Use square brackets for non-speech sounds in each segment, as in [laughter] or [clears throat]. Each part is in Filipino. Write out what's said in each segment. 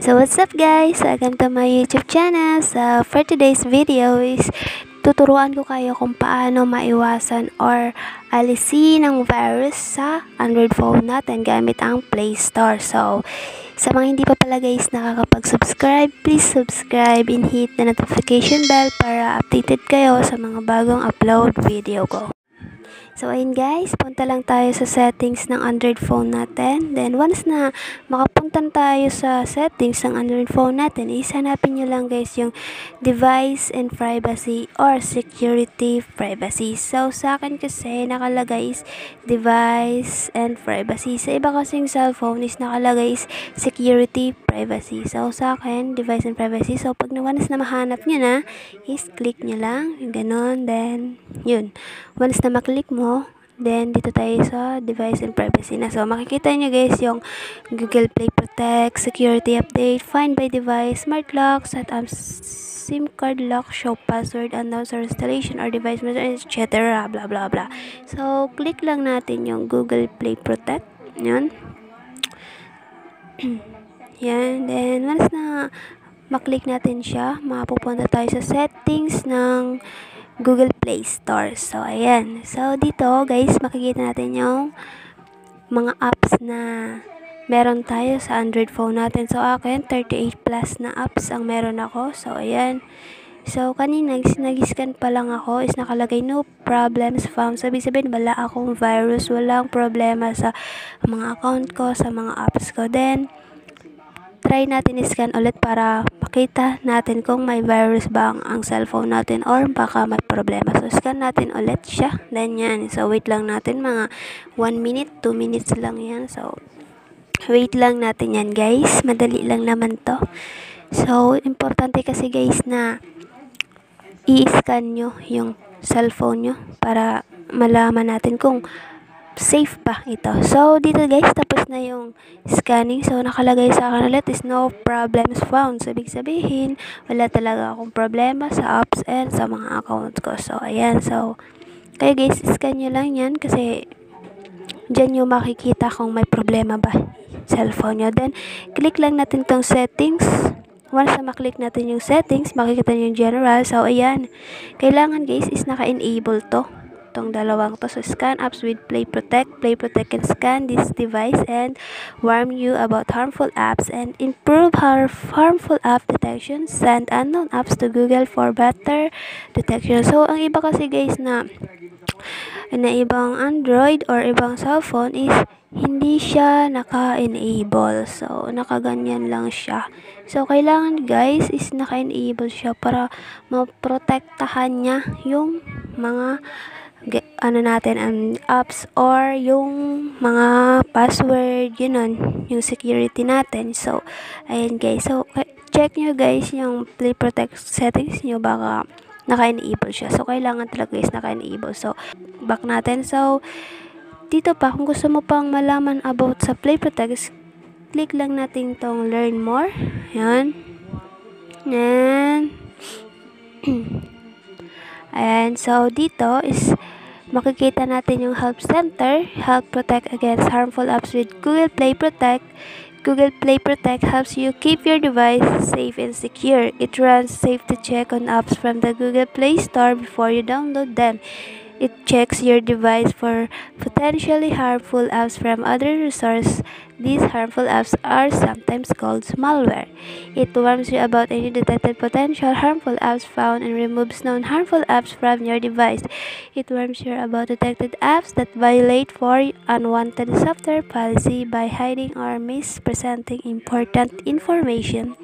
So what's up guys? Welcome to my YouTube channel. So for today's video is tuturuan ko kayo kung paano maiwasan or alisin ang virus sa Android phone natin gamit ang Play Store. So sa mga hindi pa pala guys nakakapag-subscribe, please subscribe and hit the notification bell para updated kayo sa mga bagong upload video ko. So, ayun guys, punta lang tayo sa settings ng Android phone natin. Then, once na makapunta tayo sa settings ng Android phone natin, isanapin nyo lang guys yung device and privacy or security privacy. So, sa akin kasi nakalagay is device and privacy. Sa iba kasing cellphone is nakalagay is security privacy. So, sa akin, device and privacy. So, pag once na mahanap nyo na, is click nyo lang, yung ganon, then, yun. Once na maklik mo, mo. Then, dito tayo sa device and privacy na. So, makikita nyo guys yung Google Play Protect, Security Update, Find by Device, Smart Lock, Set up SIM card lock, show password, source installation or device etc. Blah, blah, blah. So, click lang natin yung Google Play Protect. Yan. [clears throat] Yan. Then, once na maklik natin siya, mapupunta tayo sa settings ng Google Play Store. So, ayan. So, dito, guys, makikita natin yung mga apps na meron tayo sa Android phone natin. So, akin, 38 plus na apps ang meron ako. So, ayan. So, kanina, nag-scan pa lang ako is nakalagay no problems found. Sabi sabihin, wala akong virus, walang problema sa mga account ko, sa mga apps ko. Then, try natin i-scan ulit para makita natin kung may virus ba ang, cellphone natin or baka may problema. So, scan natin ulit siya. Then, yan. So, wait lang natin mga 1 minute, 2 minutes lang yan. So, wait lang natin yan guys. Madali lang naman to. So, importante kasi guys na i-scan nyo yung cellphone nyo para malaman natin kung safe pa ito. So, dito guys, tapos na yung scanning. So, nakalagay sa akin ulit is no problems found. So, ibig sabihin, wala talaga akong problema sa apps and sa mga accounts ko. So, ayan. So, kayo guys, scan nyo lang yan kasi dyan nyo makikita kung may problema ba cellphone nyo. Then, click lang natin tong settings. Once na maklik natin yung settings, makikita nyo yung general. So, ayan. Kailangan guys is naka-enable to itong dalawang to. So, scan apps with Play Protect. Play Protect can scan this device and warn you about harmful apps and improve our harmful app detection. Send unknown apps to Google for better detection. So, ang iba kasi guys na na ibang Android or ibang cellphone is hindi siya naka-enable. So, nakaganyan lang siya. So, kailangan guys is naka-enable siya para maprotektahan niya yung mga ano natin ang um, apps or yung mga password yun nun, yung security natin. So ayan guys. So check nyo guys yung play protect settings nyo. Baka naka-enable siya. So kailangan talaga guys naka-enable. So back natin. So dito pa kung gusto mo pang malaman about sa play protect click lang natin tong learn more. Yan yan [clears throat] Ayan, so dito is makikita natin yung Help Center, Help Protect Against Harmful Apps with Google Play Protect. Google Play Protect helps you keep your device safe and secure. It runs safety check on apps from the Google Play Store before you download them. It checks your device for potentially harmful apps from other sources. These harmful apps are sometimes called malware. It warns you about any detected potential harmful apps found and removes known harmful apps from your device. It warns you about detected apps that violate for unwanted software policy by hiding or mispresenting important information.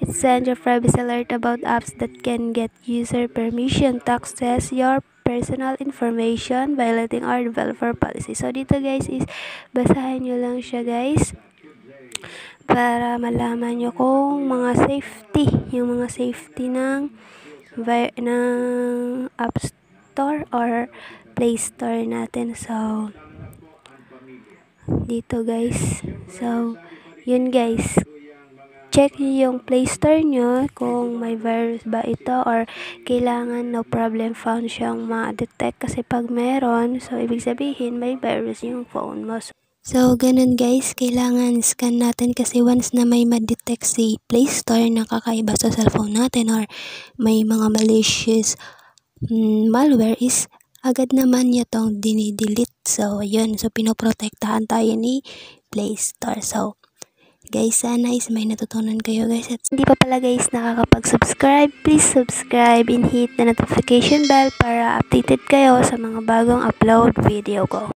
It sends a privacy alert about apps that can get user permission to access your personal information violating our developer policy. So, dito guys is basahin nyo lang siya guys para malaman nyo kung mga safety, yung mga safety ng ng App Store or Play Store natin. So, dito guys. So, yun guys check nyo yung Play Store nyo kung may virus ba ito or kailangan no problem found siyang ma-detect kasi pag meron, so ibig sabihin may virus yung phone mo. So, So, ganun guys, kailangan scan natin kasi once na may ma-detect si Play Store na kakaiba sa cellphone natin or may mga malicious mm, malware is agad naman niya tong dinidelete. So, yun. So, pinoprotektahan tayo ni Play Store. So, guys, sana is may natutunan kayo guys. At hindi pa pala guys nakakapag-subscribe, please subscribe and hit the notification bell para updated kayo sa mga bagong upload video ko.